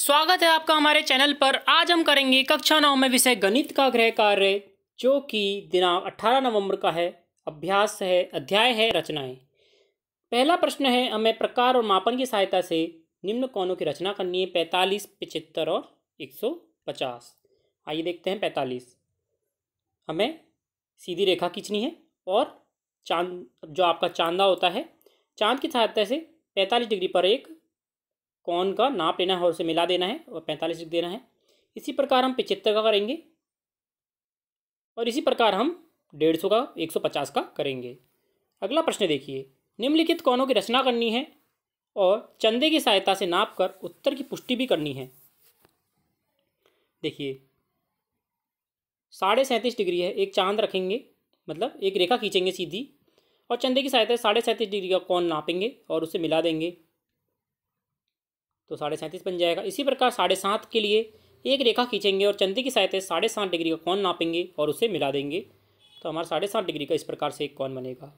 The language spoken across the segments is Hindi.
स्वागत है आपका हमारे चैनल पर। आज हम करेंगे कक्षा नौ में विषय गणित का गृह कार्य, जो कि दिनांक 18 नवंबर का है। अभ्यास है, अध्याय है, रचनाएँ। पहला प्रश्न है, हमें प्रकार और मापन की सहायता से निम्न कोणों की रचना करनी है, पैंतालीस पिचहत्तर और एक सौ पचास। आइए देखते हैं पैंतालीस। हमें सीधी रेखा खींचनी है और चाँद, जो आपका चांदा होता है, चाँद की सहायता से पैंतालीस डिग्री पर एक कौन का नाप लेना है और उसे मिला देना है और पैंतालीस लिख देना है। इसी प्रकार हम पिचहत्तर का करेंगे और इसी प्रकार हम डेढ़ सौ का, एक सौ पचास का करेंगे। अगला प्रश्न देखिए। निम्नलिखित कौनों की रचना करनी है और चंदे की सहायता से नाप कर उत्तर की पुष्टि भी करनी है। देखिए, साढ़े सैंतीस डिग्री है, एक चाँद रखेंगे मतलब एक रेखा खींचेंगे सीधी और चंदे की सहायता से साढ़े सैंतीस डिग्री का कौन नापेंगे और उसे मिला देंगे। तो साढ़े सैंतीस बन जाएगा। इसी प्रकार साढ़े सात के लिए एक रेखा खींचेंगे और चंदी की सहायता से साढ़े सात डिग्री का कौन नापेंगे और उसे मिला देंगे। तो हमारा साढ़े सात डिग्री का इस प्रकार से एक कौन बनेगा।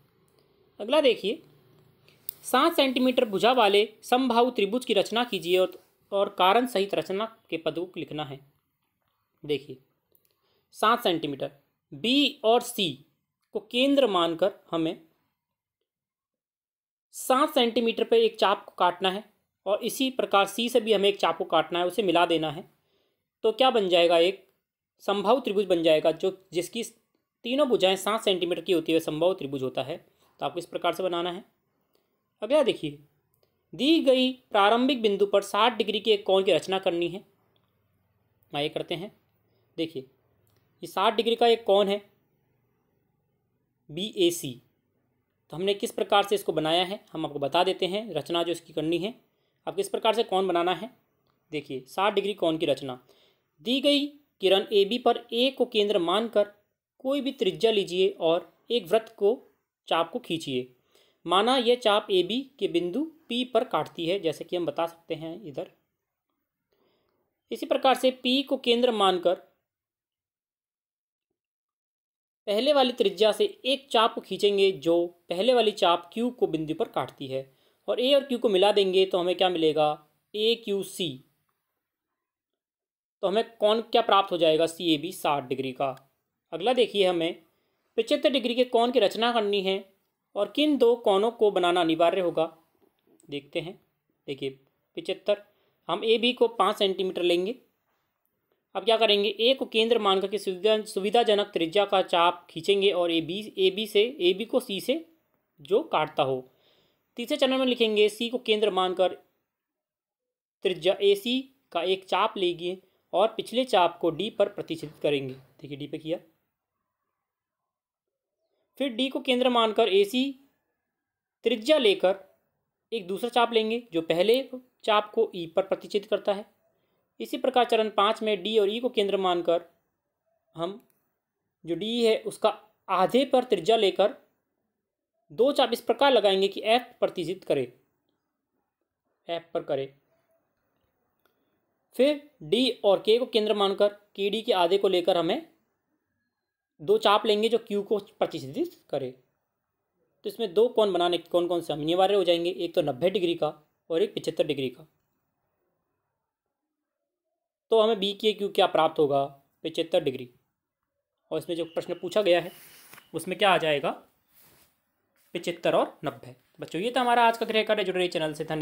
अगला देखिए, सात सेंटीमीटर भुजा वाले समभाव त्रिभुज की रचना कीजिए और और कारण सहित रचना के पदों को लिखना है। देखिए, सात सेंटीमीटर, बी और सी को केंद्र मानकर हमें सात सेंटीमीटर पर एक चाप को काटना है। और इसी प्रकार सी से भी हमें एक चाप को काटना है, उसे मिला देना है। तो क्या बन जाएगा? एक संभव त्रिभुज बन जाएगा, जो जिसकी तीनों भुजाएँ सात सेंटीमीटर की होती है संभव त्रिभुज होता है। तो आपको इस प्रकार से बनाना है। अगला देखिए। दी गई प्रारंभिक बिंदु पर साठ डिग्री के एक कोण की रचना करनी है। आइए करते हैं। देखिए, ये साठ डिग्री का एक कौन है बी ए सी तो हमने किस प्रकार से इसको बनाया है, हम आपको बता देते हैं। रचना जो इसकी करनी है अब किस प्रकार से कौन बनाना है? देखिए, साठ डिग्री कौन की रचना। दी गई किरण ए बी पर ए को केंद्र मानकर कोई भी त्रिज्या लीजिए और एक व्रत को, चाप को खींचिए। माना यह चाप ए बी के बिंदु पी पर काटती है, जैसे कि हम बता सकते हैं इधर। इसी प्रकार से पी को केंद्र मानकर पहले वाली त्रिज्या से एक चाप को खींचेंगे, जो पहले वाली चाप क्यू को बिंदु पर काटती है। और ए और क्यू को मिला देंगे तो हमें क्या मिलेगा? ए क्यू सी तो हमें कौन क्या प्राप्त हो जाएगा? सी ए बी साठ डिग्री का। अगला देखिए हमें। पिचहत्तर डिग्री के कौन की रचना करनी है और किन दो कौनों को बनाना अनिवार्य होगा? देखते हैं। देखिए, पिचहत्तर। हम ए बी को पाँच सेंटीमीटर लेंगे। अब क्या करेंगे? ए को केंद्र मान करके सुविधा सुविधाजनक त्रिज्या का चाप खींचेंगे और ए बी ए बी से ए बी को सी से जो काटता हो। तीसरे चरण में लिखेंगे, सी को केंद्र मानकर त्रिज्या ए सी का एक चाप लेंगे और पिछले चाप को डी पर प्रतिष्ठित करेंगे। देखिए डी पे किया। फिर डी को केंद्र मानकर ए सी त्रिज्या लेकर एक दूसरा चाप लेंगे, जो पहले चाप को ई पर प्रतिष्ठित करता है। इसी प्रकार चरण पाँच में डी और ई को केंद्र मानकर हम, जो डी है, उसका आधे पर त्रिज्या लेकर दो चाप इस प्रकार लगाएँगे कि एफ़ प्रतिष्ठित करे एफ़ पर करे फिर डी और के को केंद्र मानकर के डी के आधे को लेकर हमें दो चाप लेंगे जो क्यू को प्रतिष्ठित करे तो इसमें दो कौन बनाने कौन कौन से अनिवार्य हो जाएँगे एक तो नब्बे डिग्री का और एक पिछहत्तर डिग्री का तो हमें बी के क्यू क्या प्राप्त होगा पिछहत्तर डिग्री और इसमें जो प्रश्न पूछा गया है उसमें क्या आ जाएगा पिचहत्तर और नब्बे। बच्चों, ये था हमारा आज का गृह कार्य रही चैनल से। धन्यवाद।